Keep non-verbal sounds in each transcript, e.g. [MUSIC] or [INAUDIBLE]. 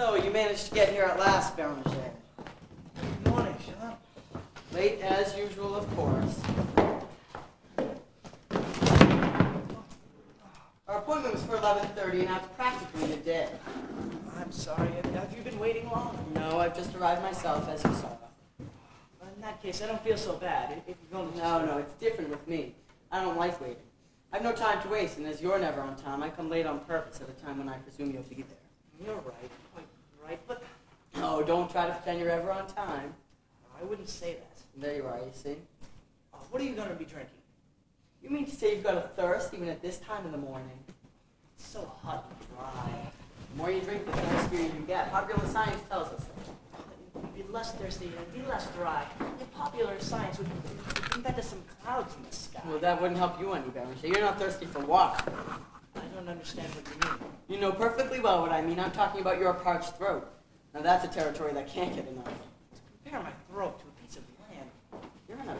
So, you managed to get here at last, Berenger. Good morning, Jean. Late as usual, of course. Our appointment was for 11.30 and now it's practically midday. I'm sorry. Have, you been waiting long? No, I've just arrived myself, as you saw. Well, in that case, I don't feel so bad. If you're going to... No, no, it's different with me. I don't like waiting. I have no time to waste, and as you're never on time, I come late on purpose at a time when I presume you'll be there. You're right. Quite right. But Oh, don't try to pretend you're ever on time. I wouldn't say that. There you are, you see. Uh, what are you going to be drinking? You mean to say you've got a thirst even at this time in the morning? It's so hot and dry. The more you drink, the thirstier you get. Popular science tells us so. It'd be less thirsty and be less dry. If popular science would would invent us some clouds in the sky. Well, that wouldn't help you any, Berenger. You're not thirsty for water. I don't understand what you mean. You know perfectly well what I mean. I'm talking about your parched throat. Now that's a territory that can't get enough. To Compare my throat to a piece of land. You're in a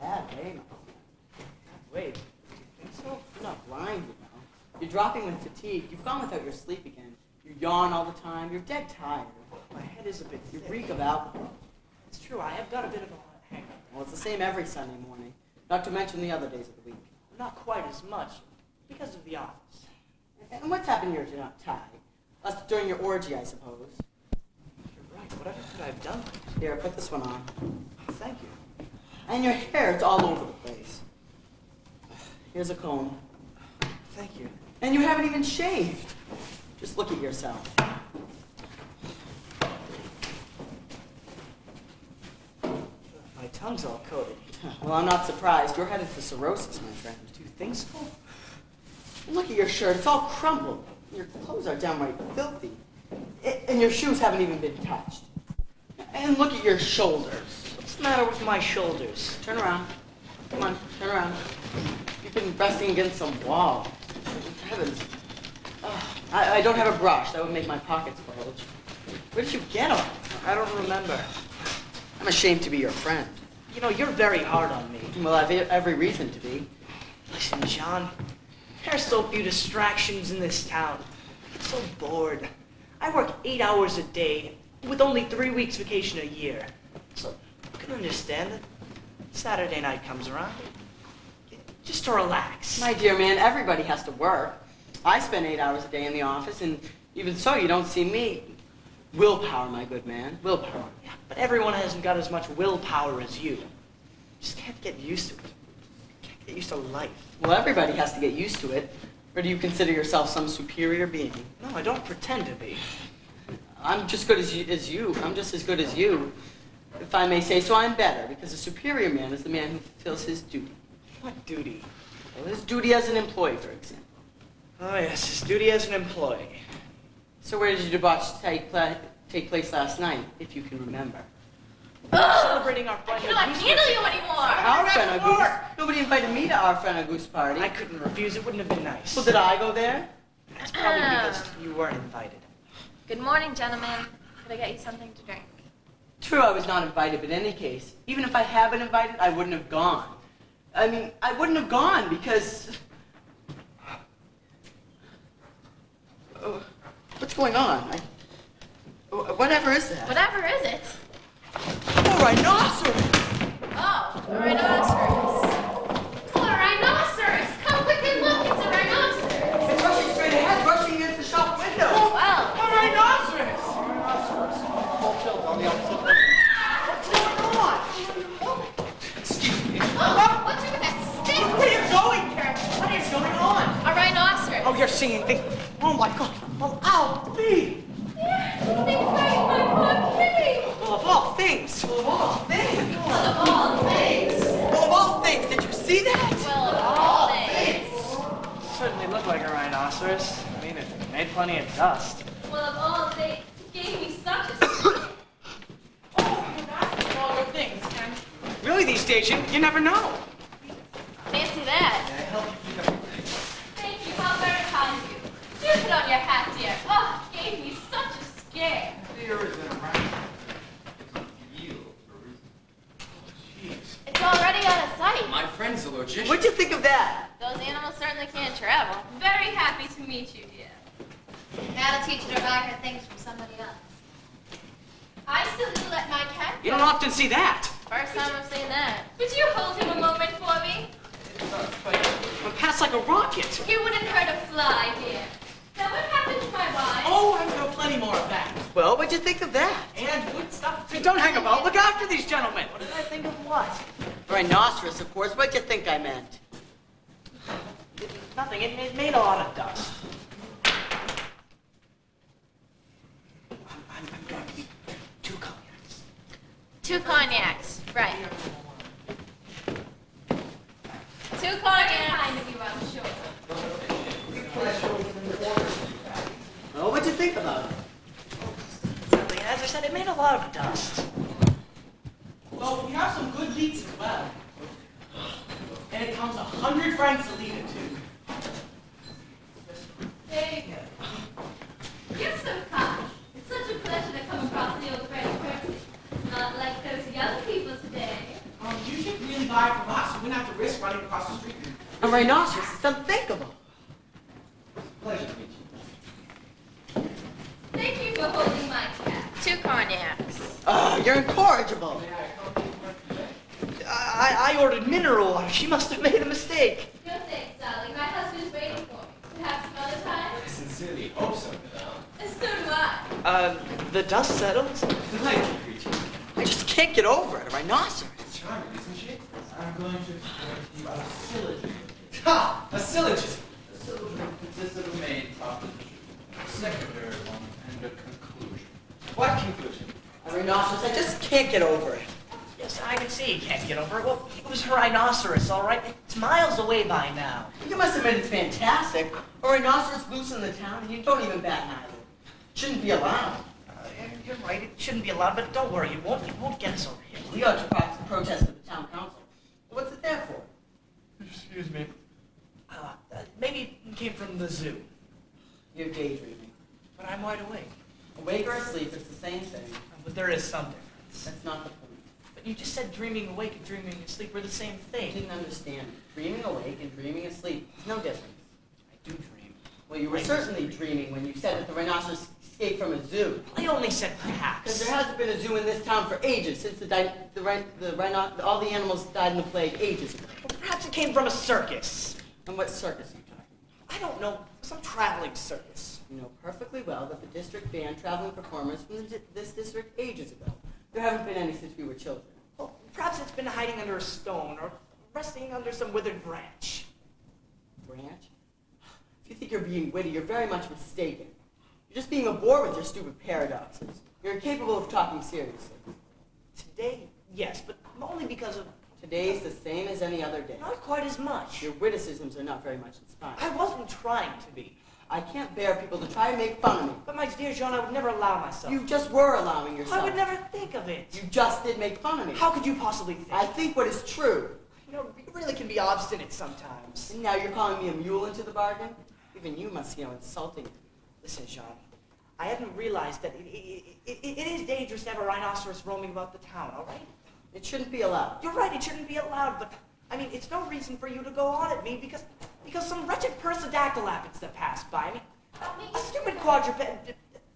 bad way, my. Wait, you think so? You're not blind, you know. You're dropping with fatigue. You've gone without your sleep again. You yawn all the time. You're dead tired. My head is a bit You reek of alcohol. It's true, I have got a bit of a hangover. Well, it's the same every Sunday morning. Not to mention the other days of the week. Not quite as much, because of the office. And what's happened to not uh, tie? That's during your orgy, I suppose. Whatever could I have done? Here, put this one on. Oh, thank you. And your hair, it's all over the place. Here's a comb. Thank you. And you haven't even shaved. Just look at yourself. My tongue's all coated. Well, I'm not surprised. You're headed for cirrhosis, my friend. Do you think so? Look at your shirt. It's all crumpled. Your clothes are downright filthy. And your shoes haven't even been touched. And look at your shoulders. What's the matter with my shoulders? Turn around. Come on, turn around. You've been resting against some wall. Heavens. Ugh, I, I don't have a brush. That would make my pockets bulge. Where did you get them? I don't remember. I'm ashamed to be your friend. You know, you're very hard on me. Well, I've every reason to be. Listen, John, there's so few distractions in this town. I get so bored. I work eight hours a day with only three weeks vacation a year. So you can understand that Saturday night comes around. Just to relax. My dear man, everybody has to work. I spend eight hours a day in the office, and even so, you don't see me. Willpower, my good man. Willpower. Yeah, but everyone hasn't got as much willpower as you. Just can't get used to it. Can't get used to life. Well, everybody has to get used to it. Or do you consider yourself some superior being? No, I don't pretend to be. I'm just good as you, as you. I'm just as good as you. If I may say so, I'm better, because a superior man is the man who fulfills his duty. What duty? Well, his duty as an employee, for example. Oh, yes, his duty as an employee. So where did your debauch take, pla- take place last night, if you can remember? Celebrating our I friend cannot Auguste handle birthday. you anymore. Our friend Auguste. Nobody invited me to our friend Auguste's party. I couldn't refuse. It wouldn't have been nice. Well, did I go there? That's probably ah. because you weren't invited. Good morning, gentlemen. Could I get you something to drink? True, I was not invited, but in any case, even if I had been invited, I wouldn't have gone. I mean, I wouldn't have gone because. Oh, what's going on? I... oh, Whatever is that? Whatever is it? Rhinoceros! Oh, a rhinoceros. Oh, a rhinoceros! Come quick look, it's a rhinoceros. It's rushing straight ahead, rushing against the shop window. Oh, well, A rhinoceros! Full tilt on the opposite way. What's going on? Excuse me. oh, what's with that stick? Where are you going, Cat? What is going on? A rhinoceros. Oh, you're singing things. Oh my god. Oh, ow, me! Yeah, they fight my poor kitty. Well, of all things. Well, of all things. Well, of all things. Well, of all things, did you see that? Well, of all things. Certainly looked like a rhinoceros. I mean, it made plenty of dust. Well, of all things. Gave me such a Oh, that's [COUGHS] all good things, Ken. Really, these days, you, you never know. fancy that. Thank you, how very kind of you. Do put on your hat, dear. Oh, gave me such a scare. Oh, jeez. It's already out of sight. My friend's a logician. What'd you think of that? Those animals certainly can't travel. Very happy to meet you, dear. Now to teach her to buy her things from somebody else. I still do let my cat You don't often see that. First time I've seen that. Would you hold him a moment for me? I'm passed like a rocket. He wouldn't hurt a fly, dear. Now what happened to my wine? Oh, I know plenty more of that. Well, what'd you think of that? And good stuff. Hey, don't hang about. Look after these gentlemen. What did I think of what? Rhinoceros, of course. What'd you think I meant? Nothing. It, it made a lot of dust. I'm, I'm, I'm going to be two cognacs. Two cognacs. Right. Two cognacs. Kind you, I'm sure. Well, what'd you think about it? Exactly. As I said, it made a lot of dust. Well, we have some good beets as well. And it comes a hundred francs a liter, too. There you go. You're so kind. It's such a pleasure to come across the old friend Percy. Not like those young people today. Um, you should really buy from us. You wouldn't have to risk running across the street. A rhinoceros. It's unthinkable. It's a pleasure to meet you. Thank you for holding my cat. Two cognacs. Oh, you're incorrigible. I help you with today? I, I ordered mineral water. She must have made a mistake. No thanks, darling. My husband's waiting for me. Perhaps some other time? I sincerely hope so, madame. And so do I. Uh, the dust settles. Delightful creature. I just can't get over it. A rhinoceros. Charming, isn't she? I'm going to explain to you about a syllogism. Ha! A syllogism! A syllogism consists of a main proposition, a secondary one, and a conclusion. What conclusion? A rhinoceros. I just can't get over it. Yes, I can see you can't get over it. Well, it was a rhinoceros, all right? It's miles away by now. You must admit it's fantastic. A rhinoceros loose in the town, and you don't even bat an eyelid. Shouldn't be allowed. Uh, you're right. It shouldn't be allowed, but don't worry. It won't. It won't get us over here. We ought to protest with the town council. What's it there for? Excuse me. Uh, uh, maybe it came from the zoo, You're daydreaming. but I'm wide awake. Awake or asleep, it's the same thing. But there is some difference. That's not the point. But you just said dreaming awake and dreaming asleep were the same thing. I didn't understand. Dreaming awake and dreaming asleep is no difference. I do dream. Well, you were certainly dreaming when you said that the rhinoceros escaped from a zoo. I only said perhaps. Because there hasn't been a zoo in this town for ages, since the, di- the, rhin- the rhino- all the animals died in the plague ages ago. Well, perhaps it came from a circus. And what circus are you talking about? I don't know. Some traveling circus. You know perfectly well that the district banned traveling performers from this district ages ago. There haven't been any since we were children. Well, perhaps it's been hiding under a stone or resting under some withered branch. Branch? If you think you're being witty, you're very much mistaken. You're just being a bore with your stupid paradoxes. You're incapable of talking seriously. Today, yes, but only because of Today's the same as any other day. not quite as much. Your witticisms are not very much inspiring. I wasn't trying to be. I can't bear people to try and make fun of me. But my dear Jean, I would never allow myself. You just were allowing yourself. I would never think of it. You just did make fun of me. How could you possibly think? I think what is true. You know, you really can be obstinate sometimes. And now you're calling me a mule into the bargain? Even you must how insulting. Listen, Jean, I hadn't realized that it, it, it, it, it is dangerous to have a rhinoceros roaming about the town, all right? It shouldn't be allowed. You're right, it shouldn't be allowed, but I mean, it's no reason for you to go on at me because because some wretched perissodactyl happens to pass by. I mean, a stupid quadruped,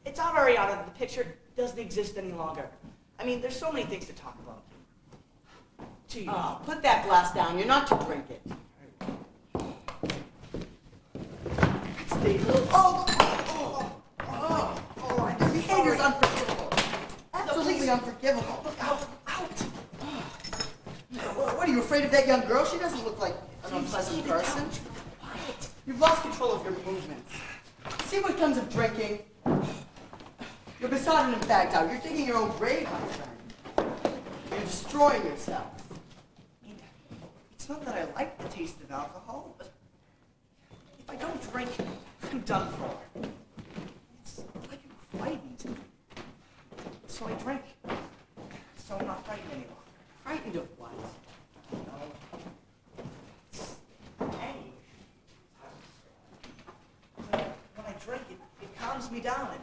it's already out of the picture, doesn't exist any longer. I mean, there's so many things to talk about. To you. Oh, put that glass down. You're not to drink it. Dangerous. Oh, oh, oh, oh, your behavior's unforgivable. Absolutely unforgivable. What, are you afraid of that young girl? She doesn't look like an unpleasant person. You've lost control of your movements. See what comes of drinking? You're besotted and fagged out. You're digging your own grave, my friend. You're destroying yourself. It's not that I like the taste of alcohol, but if I don't drink, I'm done for. It's like I'm frightened. So I drink. So I'm not frightened anymore. Frightened of what? When I drink it, it calms me down and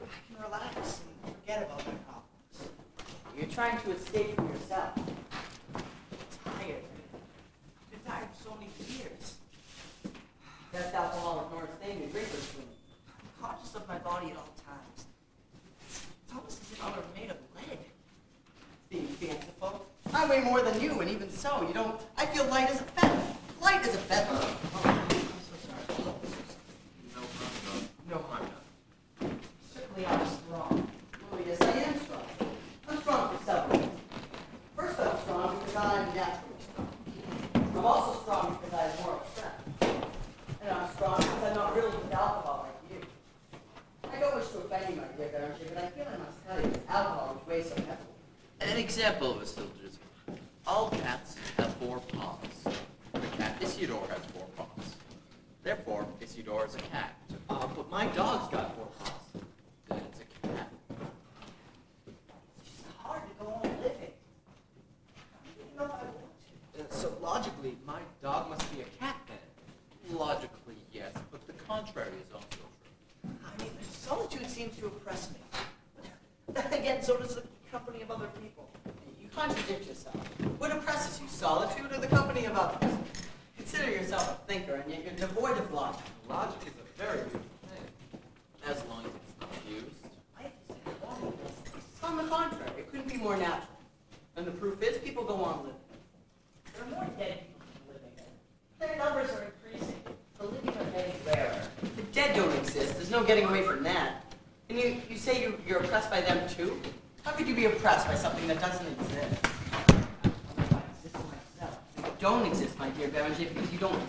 I can relax and forget about my problems. You're trying to escape from yourself. I'm tired. I've been tired for so many years. That's alcohol is North thing to drink me. I'm conscious of my body at all times. It's almost as if I were made more than you, and even so, you don't... I feel light as a feather. Light as a feather.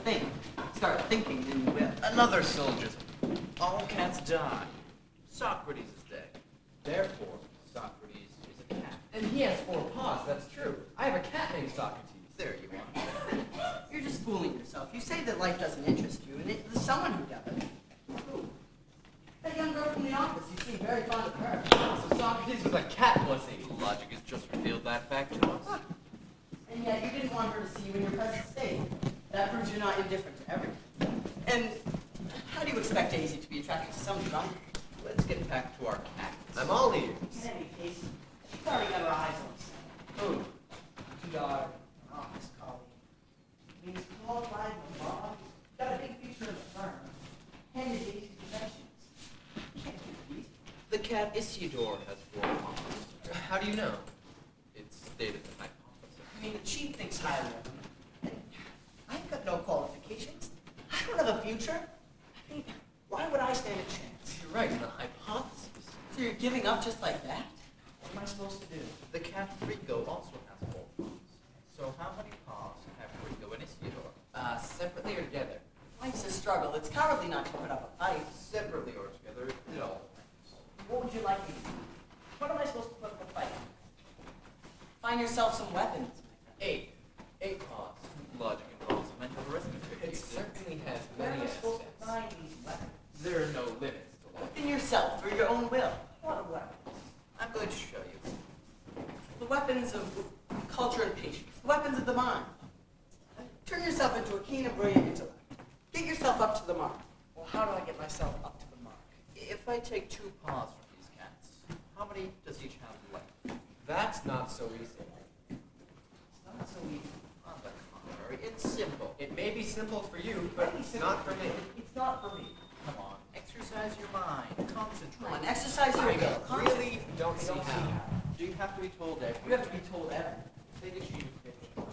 Think. Start thinking, then you will. Another syllogism. All cats die. Socrates is dead. Therefore, Socrates is a cat. And he has four paws, that's true. I have a cat named Socrates. There you are. [LAUGHS] You're just fooling yourself. You say that life doesn't interest you, and it, there's someone who does. Who? That young girl from the office. You seem very fond of her. So Socrates was a cat, was he? Logic has just revealed that fact to us. [LAUGHS] And yet you didn't want her to see you in your present state. That proves you're not indifferent to everything. And how do you expect Daisy to be attracted to some drunk? Let's get back to our cats. I'm all ears. In any case, she's already got her eyes on something. Who? TR, an office colleague. He's called by the boss. Got a big picture of the firm. Handed Daisy's possessions. Can't. The cat Isidore has four paws. How do you know? It's stated in the hypothesis. I mean, the chief thinks highly of me. And I've got no qualifications. I don't have a future. I mean, why would I stand a chance? You're right, the hypothesis. So you're giving up just like that? What am I supposed to do? The cat Frigo also has four paws. So how many paws have Frigo and Isidore? Uh, separately or together? Life's a struggle. It's cowardly not to put up a fight. Separately or together, it all depends. What would you like me to do? What am I supposed to put up a fight? Find yourself some weapons. Eight. Eight paws. Logic involves mental arithmetic. It certainly has many am I supposed to aspects. find these weapons? There are no limits to life. Within yourself, or your own will. What weapons? I'm going to show you. The weapons of culture and patience. The weapons of the mind. Turn yourself into a keen and brilliant intellect. Get yourself up to the mark. Well, how do I get myself up to the mark? If I take two paws from these cats, how many does each have left? That's not so easy. It's not so easy. It's simple. It may be simple for you, but be simple not for me. It's not for me. Come on, exercise your mind, concentrate. Come on, exercise your I will. really don't see how. Do you have to be told everything? You have to be told everything. Say that you finish.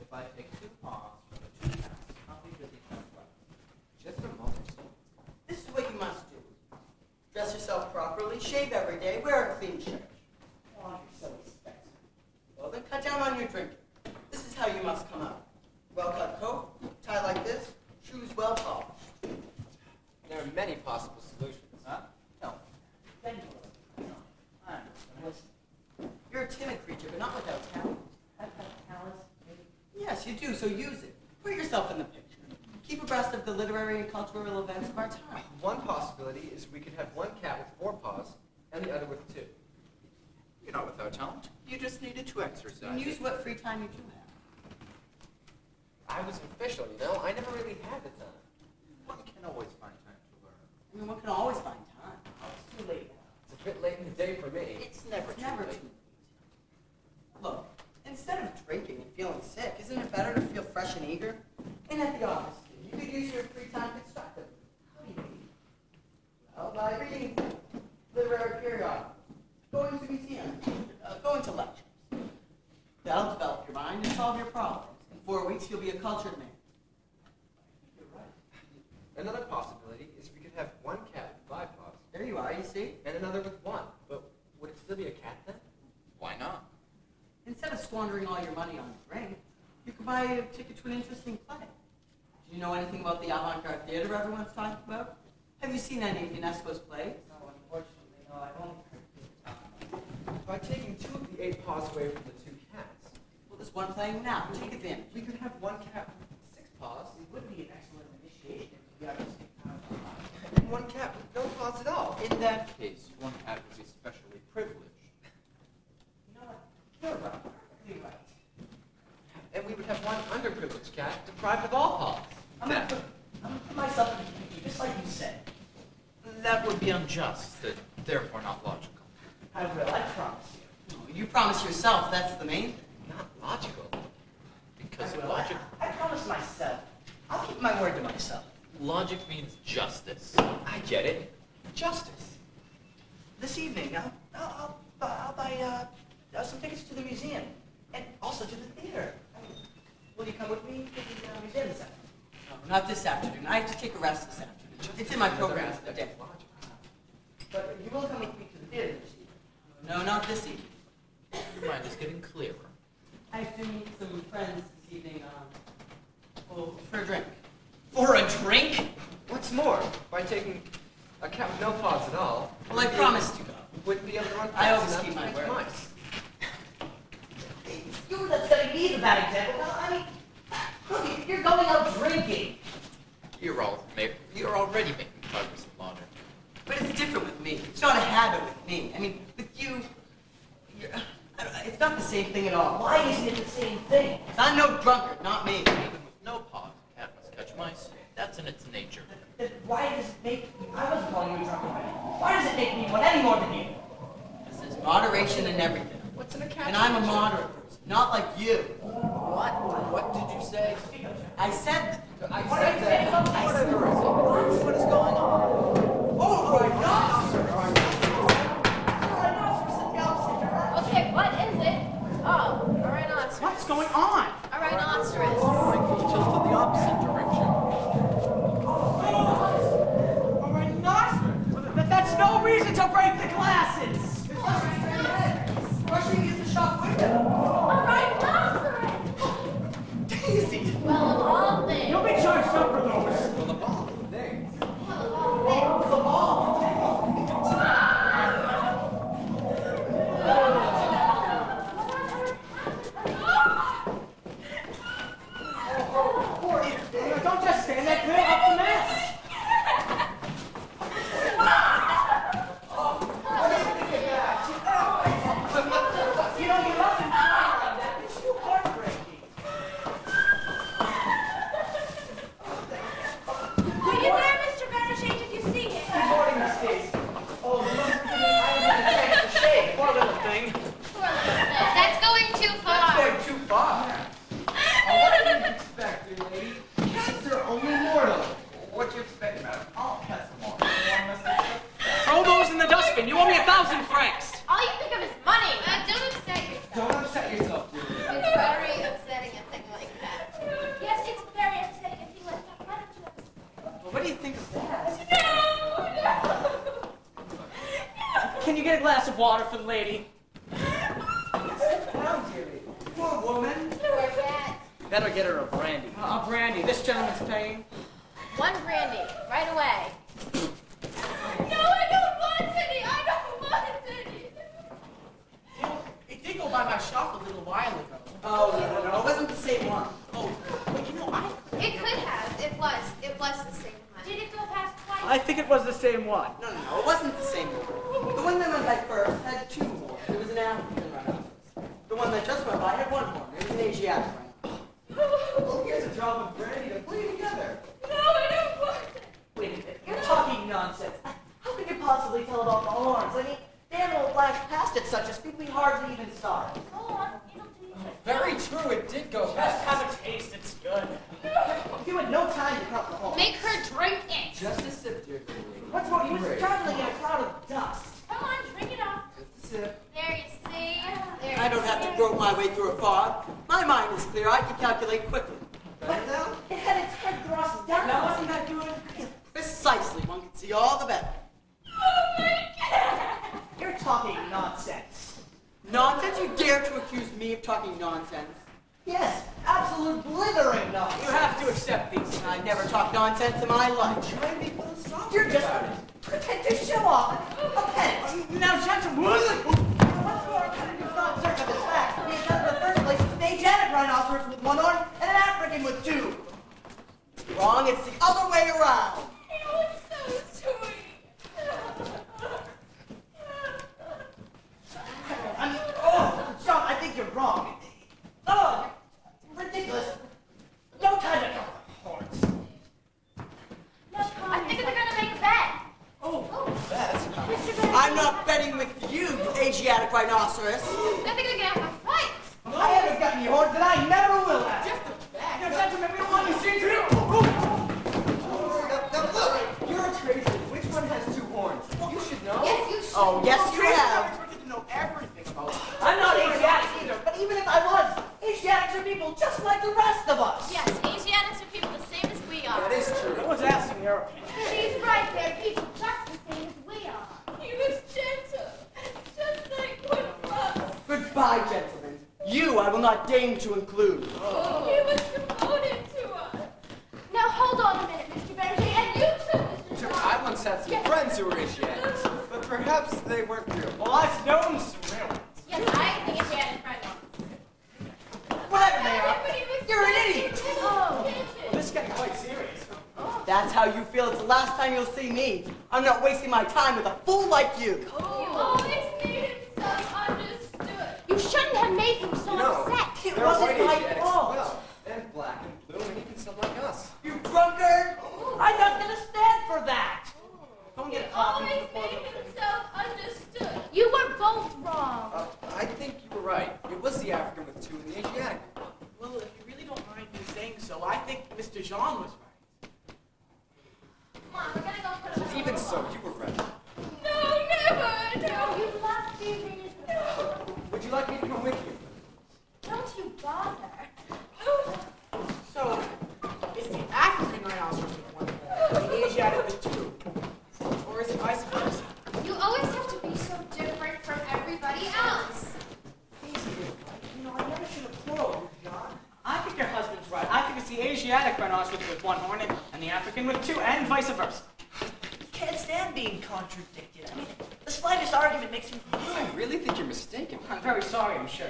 If I take two paws from the two how many does each have left? Just a moment. This is what you must do. Dress yourself properly, shave every day, wear a clean shirt. Oh, you're so expensive. Well, then cut down on your drinking. This is how you must come out. Well-cut coat, tie like this, shoes well polished. There are many possible solutions. Huh? No. Then you will. I'm Listen, You're a timid creature, but not without talent. I've got talents. maybe. Yes, you do, so use it. Put yourself in the picture. Keep abreast of the literary and cultural events of our time. One possibility is we could have one cat with four paws and the other with two. You're not without talent. You just needed to exercise. And use what free time you do have. I was official, you know. I never really had the time. One can always find time to learn. I mean, one can always find time. Oh, it's too late now. It's a bit late in the day for me. It's never It's too never late. too late. Look, instead of drinking and feeling sick, isn't it better to feel fresh and eager? And at the office, you could use your free time constructively. How do you mean? Well, by reading literary periodicals, going to museums, uh, going to lectures. That'll develop your mind and solve your problems. In four weeks, you'll be a cultured man. You're right. Another possibility is we could have one cat with five paws There you are, you see? and another with one. But would it still be a cat then? Why not? Instead of squandering all your money on a drink, you could buy a ticket to an interesting play. Do you know anything about the avant-garde theater everyone's talking about? Have you seen any of Ionesco's plays? No, unfortunately, no. I've only heard people talk about it. By taking two of the eight paws away from the two cats, Well, there's one playing now. Take advantage. we could have one cat with six paws It would be an excellent initiation into the artistic power. and one cat with no paws at all. In that case, one cat would be specially privileged. You know right. And we would have one underprivileged cat deprived of all paws. I'm gonna put, I'm gonna put myself in the picture, just like you said. That would be unjust, and therefore not logical. I will, I promise you. No, you promise yourself, that's the main thing. Not logical. Because I will. logic, I, I promise myself. I'll keep my word to myself. Logic means justice. I get it. Justice. This evening, I'll, I'll, I'll, I'll buy uh, uh, some tickets to the museum and also to the theater. I mean, will you come with me to the uh, museum this afternoon? No, not this afternoon. I have to take a rest this afternoon. It's in my program for the day. But you will come with me to the theater this evening. No, not this evening. Your mind is getting clearer. I have to meet some friends this evening um, for, for a drink. For a drink? What's more, by taking a cat with no paws at all, Well, I promised you, go. wouldn't be able to run I always keep my catch word. mice. It's you that's going to be the bad example. Now, I mean, look, you're going out drinking. You're all ma- you're already making progress in logic. But it's different with me. It's not a habit with me. I mean, with you, you're, I don't- it's not the same thing at all. Why isn't it the same thing? I'm no drunkard, not me. Even with no paws, a cat must catch mice. That's in its nature. Then why does it make I wasn't calling you a drunk already. Why does it make me one any more than you? This is moderation and everything. What's an account? And I'm a moderate person, not like you. What? What did you say? I said, I What are said you that. saying about Whatever is it? What is going on? oh, right, Okay, what is it? Oh, a rhinoceros. What's going on? A rhinoceros. Frankly, tilted the opposite direction. A rhinoceros? But that's no reason to break the glasses. Rushing is the shop window. A rhinoceros! Daisy. Well, of all things. You'll be charged up for those. Well, the ball. There. Well, of all things. Don't just stand there, clear up the mess. You know, you mustn't cry like that. It's too heartbreaking. Were you there, Mr. Banashake? Did you see Good him? morning, Miss Daisy. Oh, you must be giving I haven't had a chance to shave. Poor little thing. Poor little thing. That's going too That's far. going too far. What did you expect, dear lady? Cats are only mortal. What do you expect, madam? All cats are mortal. Throw those in the dustbin. You owe me a thousand francs. All you think of is money. Uh, don't upset yourself. Don't upset yourself, dear lady. It's very upsetting a thing like that. Yes, it's very upsetting a thing like that. Why don't you Well, what do you think of that? Can you get a glass of water for the lady? Down, dearie. Poor woman. Poor cat. Better get her a brandy. Uh, a brandy. This gentleman's paying. One brandy, right away. No, I don't want any. I don't want any. It did go by my shop a little while ago. Oh, no, no, no, it wasn't the same one. Oh, but you know, I It could have. It was. It was the same one. Did it go past twice? I think it was the same one. No, no, no, it wasn't the same one. The one that went by first had two horns. It was an African rhinoceros. The one that just went by had one horn. It was an Asiatic rhinoceros. Well, here's a drop of brandy to put you together. No, I don't want it. Wait a minute. You're talking nonsense. How could you possibly tell about the horns? I mean, the animal flashed past at such a speed we hardly even saw it. Go on. It'll do you. Very true, it did go Just fast. have a taste. It's good. You had no time to count the horns. Make her drink it. Just a sip, dear lady. What's more, he was Great. traveling in a cloud of dust. Come on, drink it off. Just a sip. There you see. There I you don't have to see. grope my way through a fog. My mind is clear. I can calculate quickly. It had its head thrust down. Now, wasn't that good? Precisely. One can see all the better. Oh my god! You're talking nonsense. Nonsense? You dare to accuse me of talking nonsense? Yes, absolute blithering nonsense. You have to accept these. I never talk nonsense in my life. Try and be philosophical You're just about it. pretend to show off a pennant. Now, gentlemen. What's more, is not certain of its in the first place, an Asiatic rhinoceros with one horn and an African with two. Wrong. It's the other way around. It was so sweet. I mean, oh, John, I think you're wrong. Oh, ridiculous. No time to go. Horns. I think they're gonna make a bet. Oh, That's not. Mr. Benedict. I'm not betting with you, you Asiatic rhinoceros. I think they're gonna have a fight. I haven't got any horns, and I never will have. Just a fact. You gentlemen, we don't want you seeing through. Now, now look, you're a Tracy. Which one has two horns? You should know. Yes, you should. Oh, yes, you have. to know everything about I'm not Asiatic either, but even if I was, Asiatics are people just like the rest of us. Yes, Asiatics are people the same as we are. That is true. No one's asking your She's right, they're people just the same as we are. He was gentle, just like one of us. Goodbye, gentlemen. You I will not deign to include. Oh. He was devoted to us. Now hold on a minute, Mr. Berger, and you too, Mr. Sure, I once had some friends who were Asiatics, but perhaps they weren't real. Well, I've known some real ones. Yes, I think Asiatic friend. Whatever they are. You're an idiot. Oh, This is getting quite serious. Oh. That's how you feel. It's the last time you'll see me. I'm not wasting my time with a fool like you. Oh, you shouldn't have made him so You know, upset. It wasn't white my fault. well, and black and blue, and even some like us. You drunkard! I'm not gonna stand for that. Go and get a coffee Always before made the himself understood. You were both wrong. Uh, I think you were right. It was the African with two and the Asiatic. Well, if you really don't mind me saying so, I think Mr. Jean was right. Come on, we're gonna go put him Even so, you were right. No, never. No, you must be reasonable. Would you like me to come with you? Don't you bother. So, is the African rhinoceros with one horn, and the Asiatic with two. Or is it vice versa? You always have to be so different from everybody else. Please, You know, I never should have quarreled with John. I think your husband's right. I think it's the Asiatic rhinoceros with one horn and, and the African with two, and vice versa. Can't stand being contradicted. I mean, the slightest argument makes you. I really think you're mistaken. I'm very sorry, I'm sure.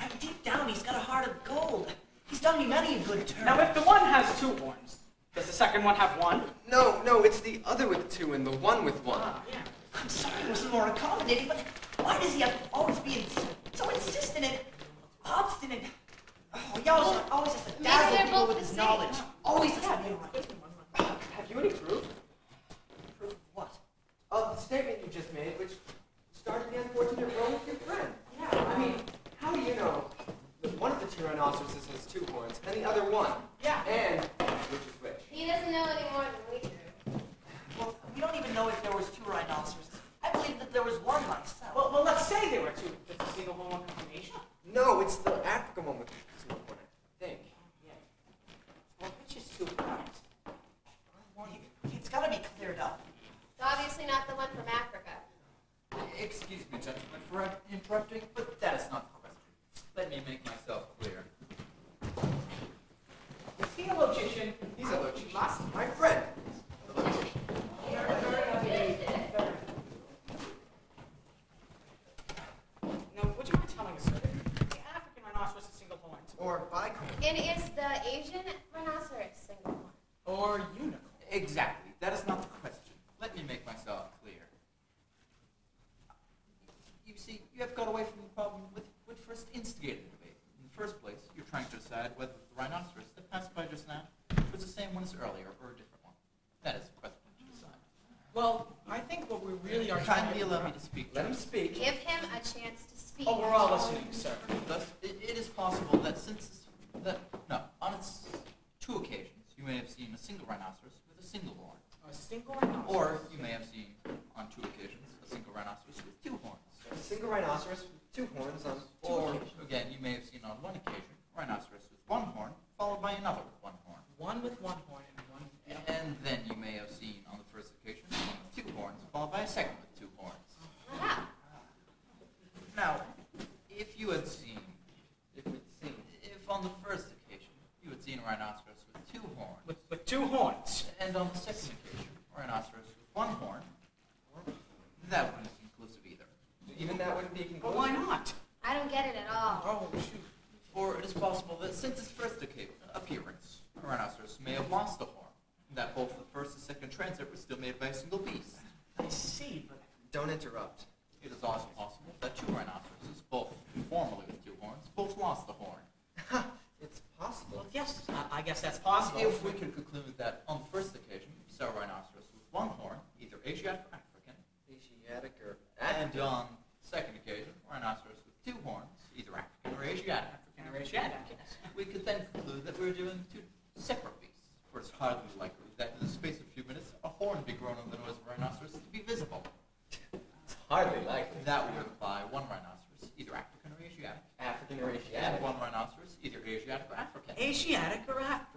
I mean, deep down, he's got a heart of gold. He's done me many a good turn. Now, if the one has two horns, does the second one have one? No, no, it's the other with two and the one with one. Ah, yeah. I'm sorry I wasn't more accommodating, but why does he have to always be ins- so insistent and obstinate? Oh, he always, always has to Maybe dazzle they're people with his knowledge. Always has to be right. Have you any proof? Proof of what? Of the statement you just made, which started the unfortunate row with your friend. Yeah, I mean, how do you know that one of the two rhinoceroses has two horns and the other one? Yeah. And which is which? He doesn't know any more than we do. Well, we don't even know if there was two rhinoceroses. I believe that there was one myself. Well, well, let's say there were two. Just a single horn confirmation. No, it's the African one with the two horn, I think. Yeah. Well, which is two horns? Well, it's got to be cleared up. It's obviously not the one from Africa. Excuse me, gentlemen, for interrupting, but that is not the question. Let me make myself clear. Is he a logician? He's a logician. My friend. is a logician. Now, would you mind telling us, sir, the African rhinoceros has single horns, Or bicone. And is the Asian rhinoceros single one? or unicorn? Exactly. That is not the question. Let me make myself clear. You see, you have got away from the problem with what first instigated the debate. In the first place, you're trying to decide whether the rhinoceros that passed by just now was the same one as earlier or a different one. That is the question to decide. Well, I think what we really are trying to allow me to speak. Let him speak. Give him a chance to speak. Oh, we're all listening, grown a little as a rhinoceros to be visible. It's hardly likely. That would imply one rhinoceros, either African or Asiatic. African or Asiatic. One rhinoceros, either Asiatic or African. Asiatic or African.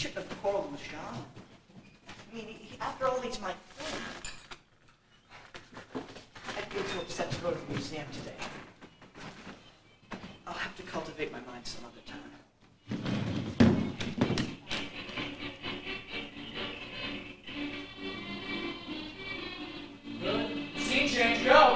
Shouldn't have quarreled with Jean. I mean, he, after all, he's my friend. I feel too upset to go to the museum today. I'll have to cultivate my mind some other time. Good. Scene change, go!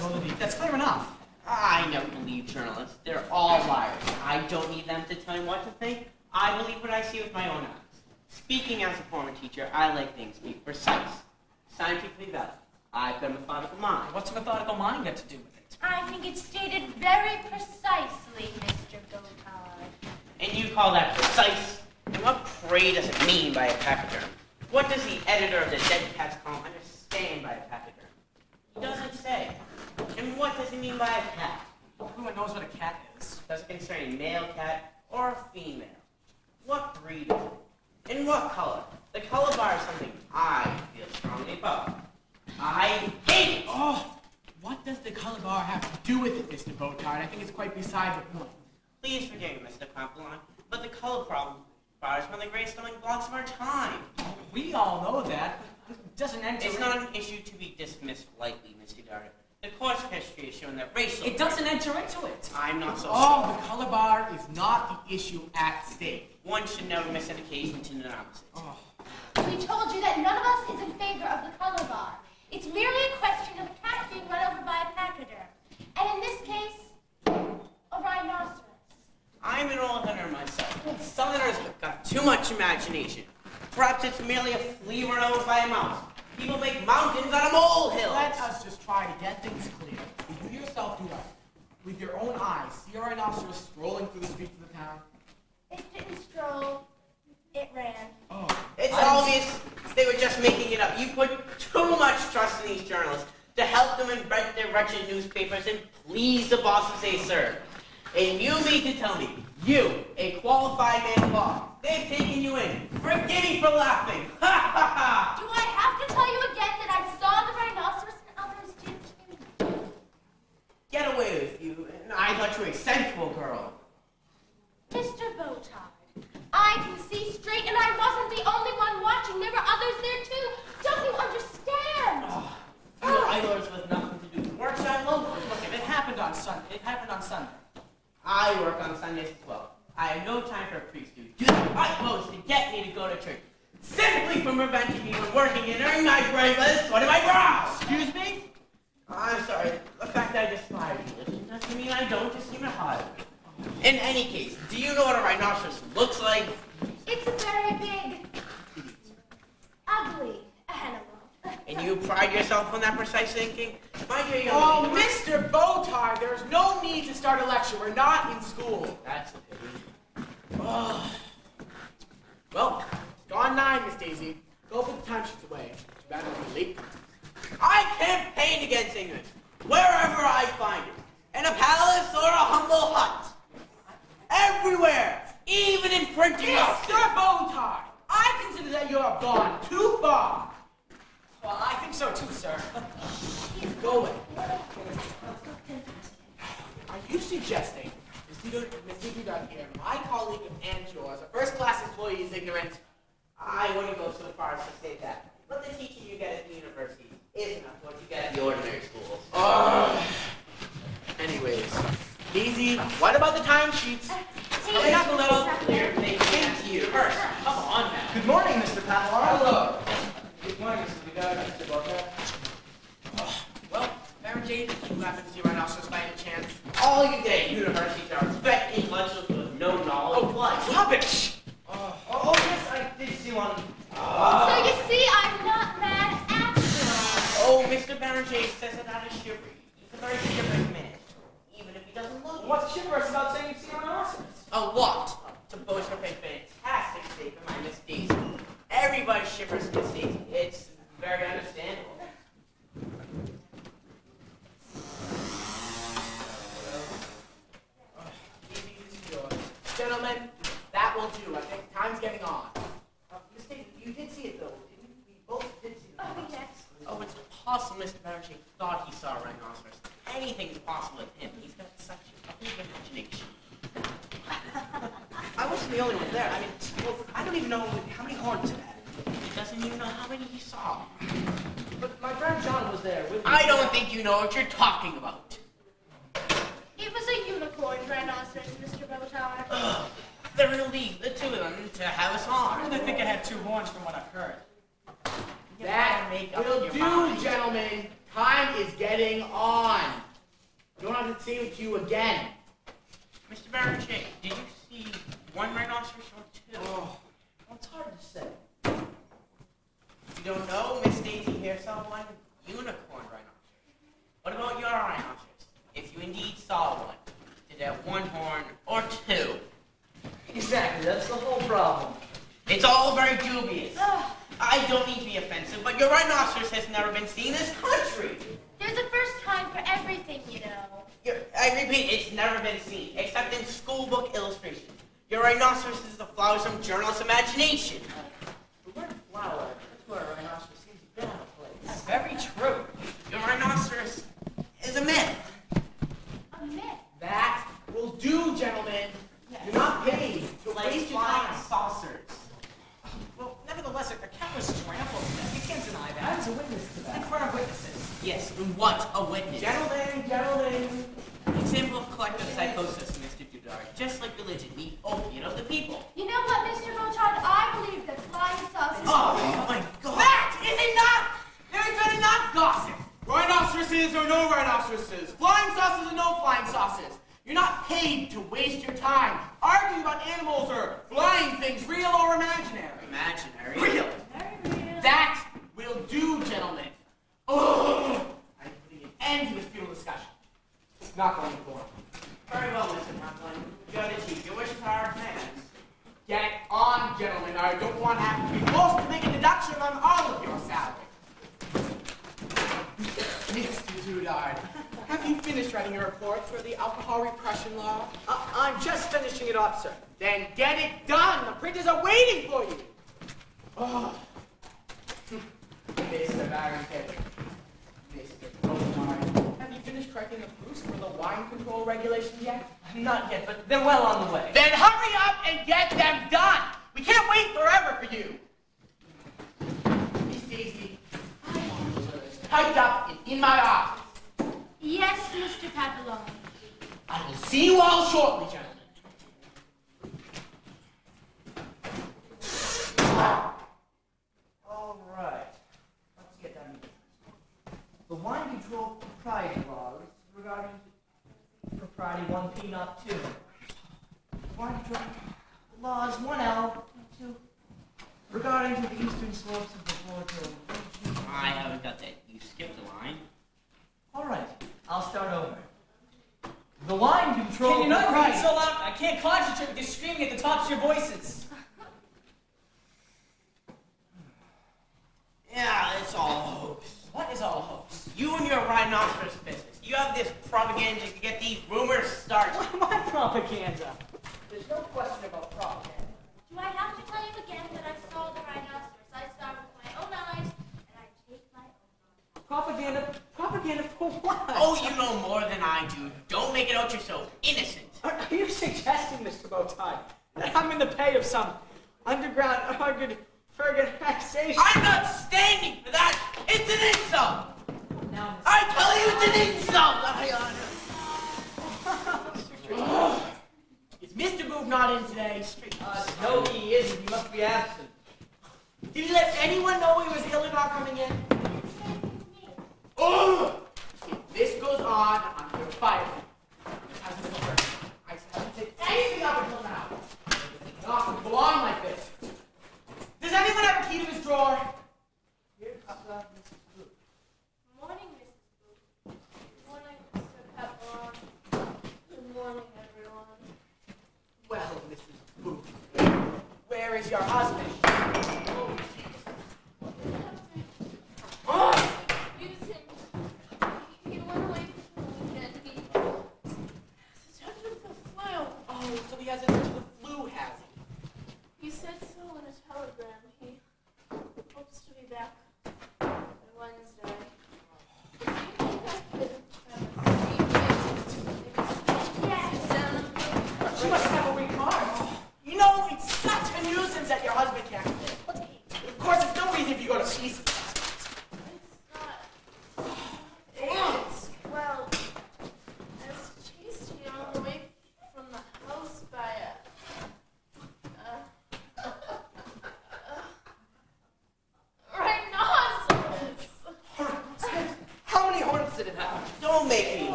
That's that's, clear enough. I never believe journalists. They're all liars. I don't need them to tell me what to think. I believe what I see with my own eyes. Speaking as a former teacher, I like things to be precise, scientifically valid. I've got a methodical mind. What's a methodical mind got to do with it? I think it's stated very precisely, Mr. Botard. And you call that precise? And what pray does it mean by a pachyderm? What does the editor of the Dead Cats column understand by a pachyderm? He doesn't say. And what does he mean by a cat? Everyone knows what a cat is. Does it concern a male cat or a female? What breed is it? In what color? The color bar is something I feel strongly about. I hate it! Oh, what does the color bar have to do with it, Mr. Botard? I think it's quite beside the point. Please forgive me, Mr. Papillon, but the color problem bar is one of the great stumbling blocks of our time. We all know that. It doesn't enter. It's not an issue to be dismissed lightly, Mr. Darter. The course of history has shown that racial... It doesn't enter into it. I'm not so Oh, sure. the color bar is not the issue at stake. One should never miss an occasion to denounce it. Oh, We told you that none of us is in favor of the color bar. It's merely a question of a cat being run over by a pachyderm. And in this case, a rhinoceros. I'm an old hunter myself. Southerners have got too much imagination. Perhaps it's merely a flea run over by a mouse. People make mountains out of molehills. let us just try to get things clear. Did you yourself do that? With your own eyes, see a rhinoceros strolling through the streets of the town? It didn't stroll, it ran. Oh, It's I'm- obvious they were just making it up. You put too much trust in these journalists to help them invent their wretched newspapers and please the bosses they serve. And you mean to tell me, you, a qualified man of law, they've taken you in. Forgive me for laughing. [LAUGHS] Ha ha ha! Do I have to tell you again that I saw the rhinoceros and others did too? Get away with you. And I thought you were a sensible girl. Mr. Botard, I can see straight and I wasn't the only one watching. There were others there too. Don't you understand? Oh, you idlers with nothing to do. Works I love. Look, if it happened on Sunday, it happened on Sunday. I work on Sundays as well. I have no time for a priest to do the utmost to get me to go to church, simply from preventing me from working and earning my bread by the sweat of my brow. Excuse me? I'm sorry. The fact that I despise religion doesn't mean I don't esteem it highly. In any case, do you know what a rhinoceros looks like? It's a very big, ugly animal. And you pride yourself on that precise thinking? My dear young oh, Mr. Botard, there's no need to start a lecture. We're not in school. That's a pity. Oh. Well, it's gone nine, Miss Daisy. Go put the timesheets away. Too bad I'll be late. I campaign against ignorance, wherever I find it. In a palace or a humble hut. Everywhere, even in printing Mr. offices. Botard, I consider that you have gone too far. Well, I think so too, sir. Go going. Are you suggesting, Ms. Duda here, my colleague and yours, a first-class employee is ignorant? I wouldn't go so far as to say that. But the teaching you get at the university isn't what you get at the ordinary schools. Ugh. Anyways, Daisy, what about the timesheets? Uh, Hurry up a little. Clear, make things you first. Come on now. Good morning, Mr. Papillon. Hello. Good morning, Mr. Vidal, Mr. Botard. Well, Mary Jane, did you happen to see rhinoceros by any chance? All you get at universities are vet intellectuals with no knowledge. Oh, What? rubbish! Oh, oh, oh yes, I did see one. Mr. Berenger says it out of chivalry. He's a very chivalrous man. Even if he doesn't look it. What's chivalrous about saying you've seen a rhinoceros? A lot to boast of a fantastic of my Miss Daisy. Everybody shivers Miss Daisy. It's very understandable. Daisy, this is yours. Gentlemen, that will do. I think time's getting on. Uh, Miss Daisy, you did see it though, didn't you? We both did see it. Oh, yes. Oh, possible Mr. Berenger thought he saw a rhinoceros. Anything is possible with him. He's got such a big imagination. [LAUGHS] I wasn't the only one there. I mean, well, I don't even know how many horns it had. He doesn't even know how many he saw. But my friend John was there with me. I don't think you know what you're talking about. It was a unicorn rhinoceros, Mr. Botard. Ugh, they're in a league, the two of them, to have a us I on. really think I had two horns from what I've heard. You make up will your do, mind. gentlemen. Time is getting on. You don't have to see it to you again. Mr. Baranchik, did you see one rhinoceros or two? Oh, well, it's hard to say. You don't know, Miss Daisy here saw one unicorn rhinoceros. What about your rhinoceros? If you indeed saw one, did it have one horn or two? Exactly, that's the whole problem. It's all very dubious. Ugh, I don't mean to be offensive, but your rhinoceros has never been seen in this country. there's a first time for everything, you know. Your, I repeat, it's never been seen, except in schoolbook illustrations. Your rhinoceros is the flowers from journalist imagination. Oh, the word flower, that's where a rhinoceros seems to be out of place. That's very true. Your rhinoceros is a myth. A myth. That will do, gentlemen. You're not paid to Like waste your flying time. saucers. Well, nevertheless, the cat was trampled to death. You can't deny I that. was a witness to In front of witnesses. Yes, and what a witness. Gentlemen, gentlemen. Example of collective psychosis, Mr. Dudard. Just like religion, the opiate of the people. You know what, Mr. Botard? I believe that flying saucers. Oh my god. That is enough! There's been enough gossip! Rhinoceroses or no rhinoceroses, flying saucers or no flying saucers. You're not paid to waste your time arguing about animals or flying things, real or imaginary. Imaginary. Real! Real. That will do, gentlemen. Oh, I put an end to this futile discussion. It's not going to go on. Very well, Mr. Franklin. You gotta achieve your wish to our plans. Get on, gentlemen. I don't want to have to be forced to make a deduction on all of your salary. Mr. Dudard, finished writing your report for the alcohol repression law? Uh, I'm just finishing it off, sir. Then get it done. The printers are waiting for you. Oh. Mr. Barrington. Mr. Bogart, have you finished correcting the proofs for the wine control regulations yet? Not yet, but they're well on the way. Then hurry up and get them done. We can't wait forever for you. Miss Daisy, I want those typed up and in my office. Yes, Mr. Papillon. I will see you all shortly, gentlemen. All right. Let's get down to business. The wine control propriety laws regarding propriety 1P not 2. Wine control laws 1L 2 regarding to the eastern slopes of the Florida. I haven't got that. You skipped a line. All right. I'll start over. The wine control Can you not propriety- read so loud? I can't concentrate with you screaming at the tops of your voices. Yeah, it's all a hoax. What is all a hoax? You and your rhinoceros business. You have this propaganda to get these rumors started. [LAUGHS] My propaganda. There's no question about propaganda. Do I have to tell you again that I saw the rhinoceros? I saw it with my own eyes, and I take my own. Propaganda? Propaganda for what? Oh, you know more than I do. Don't make it out you're innocent. Are, are you suggesting, Mr. Bowtie, that I'm in the pay of some underground argued organization? I'm not standing for that. It's an insult. Now, I tell you, it's an insult. I [SIGHS] Is Mr. Boeuf not in today? uh, no, he isn't. He must be absent. Did he let anyone know he was ill and not coming in? Ugh!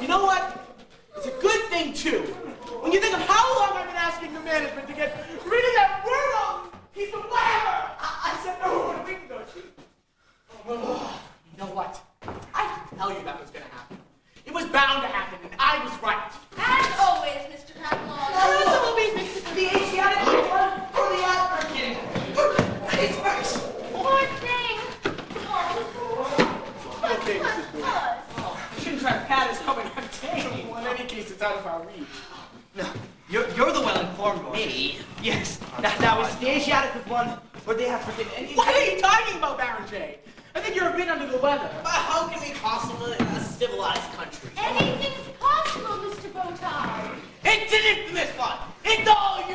You know what? It's a good thing, too. When you think of how long I've been asking the management to get rid of that brutal piece of whatever, I, I said no one think though, she. Oh, you know what? I could tell you that was gonna happen. It was bound to happen, and I was right. out of our. No, you're, you're the well-informed one. Me? Yes, that, that was the Asiatic one where they have forgiven any... What are you talking about, Berenger? I think you're a bit under the weather. But how can we possibly in a civilized country? Anything's possible, Mr. Bowtie. It's an infamous one. It's all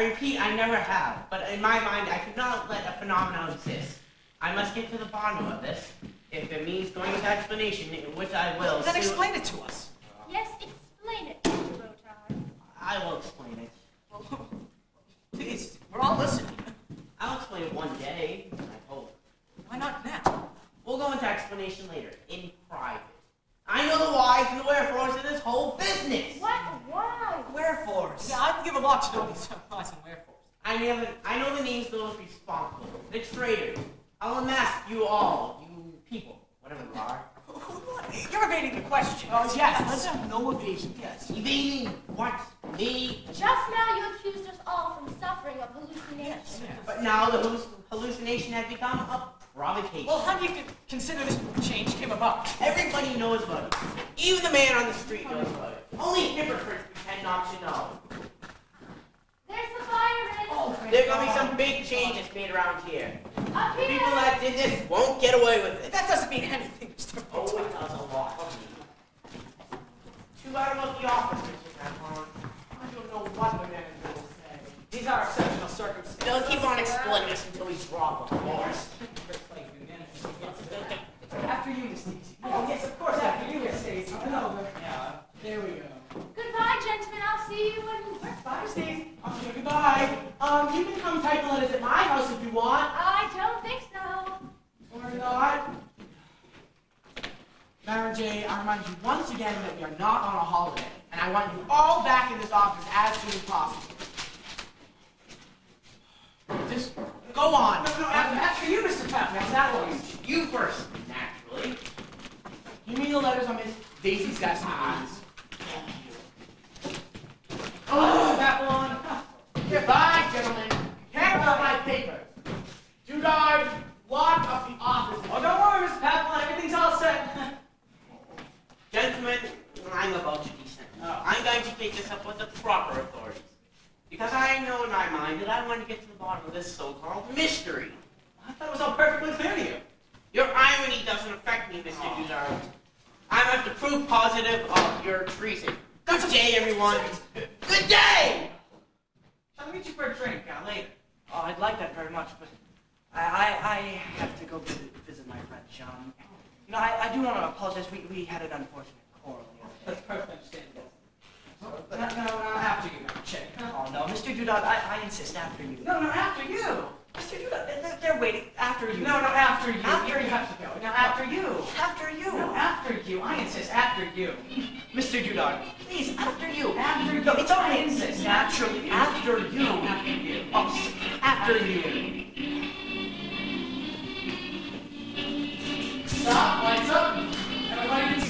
I repeat, I never have. But in my mind, I could not let a phenomenon exist. I must get to the bottom of this. If it means going into explanation, which I will. Then soon- explain it to us. Yes, explain it, Mr. Botard. I will explain it. [LAUGHS] Please, we're all listening. I'll explain it one day, I hope. Why not now? We'll go into explanation later, in private. I know the whys and the wherefores of this whole business. What? Why? Wherefores? Yeah, I give a lot to know these whys and wherefores. I know, I know the names of those responsible, the traitors. I'll unmask you all, you people, whatever you are. Who- who- what? You're evading the question. Oh, yes, let's have no evasion. Yes. Evading what? Me? Just now you accused us all from suffering of hallucination. Yes. But now the halluc- hallucination has become a provocation. Well, how do you consider this change came about? Everybody knows about it. Even the man on the street knows about it. Only hypocrites pretend not to know. There's the fireman. Oh, thank There are gonna be some big changes made around here. Up The people that did this won't get away with it. That doesn't mean anything, Mr. Oh, it does a lot. Too bad about the office, Mr. Grandpa. I don't know what the manager will say. These are exceptional circumstances. They'll keep on exploiting us until we drop, of course. After you, Miss Stacy. Oh, yes, of course, after you, Miss Stacy. No, but, yeah, there we go. Goodbye, gentlemen. I'll see you when. Bye, Stacy. Okay, goodbye. Um, you can come type the letters at my house if you want, I don't think so. or not. Berenger, I remind you once again that we are not on a holiday, and I want you all back in this office as soon as possible. Just go on. No, no, after, you, Mr. Patman. That was. You first, naturally. Give me the letters on Miss Daisy's desk, please. Oh, Papillon. Goodbye, gentlemen. Carry out my papers. Do guard, lock up the office. Oh, don't worry, Mr. Papman. Everything's all set. Gentlemen, I'm about to descend. Oh. I'm going to take this up with the proper authorities. Because I know in my mind that I want to get to the bottom of this so-called mystery. I thought it was all perfectly clear to you. Your irony doesn't affect me, Mr. Dudard. I'm at the proof positive of your treason. Good day, everyone. Good day! I'll meet you for a drink uh, later. Oh, I'd like that very much, but I, I, I have to go visit, visit my friend John. You know, I, I do want to apologize. We, we had an unfortunate quarrel the other day. That's understandable. No, no, no, after you, Madam Oh, no, Mr. Dudon, I, I insist after you. No, no, after you. Mr. Dudon, they're, they're waiting after you. No, no, after you. After you you. have to go. Now, after you. After you. No, after you. I insist, after you. Mr. Dudon, please, after you. After you. No, it's all I insist. Naturally, after you. After you. Oh, after you. Stop right